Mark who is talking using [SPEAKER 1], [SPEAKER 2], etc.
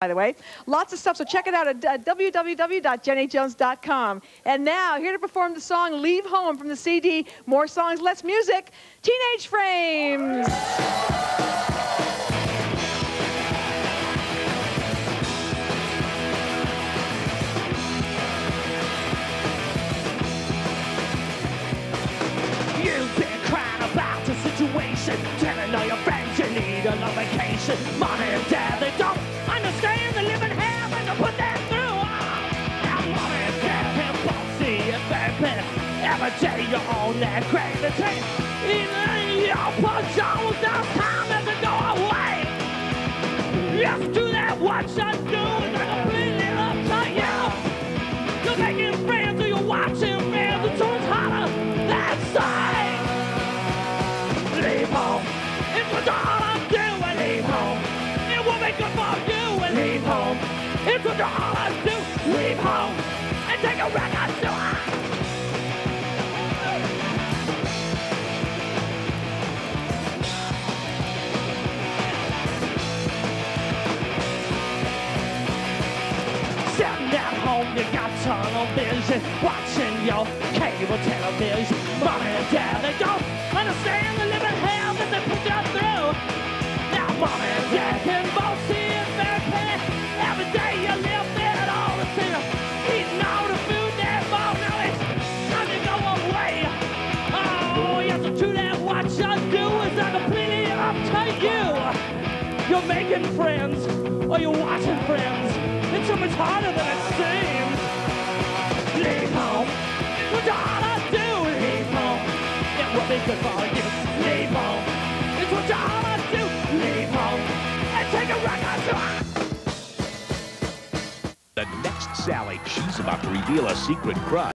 [SPEAKER 1] by the way. Lots of stuff, so check it out at www.jennyjones.com. And now, here to perform the song Leave Home from the CD More Songs, Less Music, Teenage Frames.
[SPEAKER 2] You've been crying about the situation, telling all your friends you need a vacation. Mom and dad, they don't baby. Every day you're on that crazy train. Even your pajamas now time as to go away. Yes, do that what you do is completely up to you. You're making friends or you're watching friends until it's hotter than side. Leave home. It's what all I'm doing. Leave home. It will be good for you leave home. It's what all I do. Leave home and take a record home, you got tunnel vision, watching your cable television. Mom and dad, they don't understand the living hell that they put you through. Now, mom and dad can both see it very clear. Every day you live there all the same. Eating all the food there, mom. Now it's time to go away. Oh, yes, to that what you do is not completely up to you. You're making friends, or you're watching friends. You. Leave home. It's what do. Leave home. And take a record
[SPEAKER 3] The next Sally, she's about to reveal a secret crush.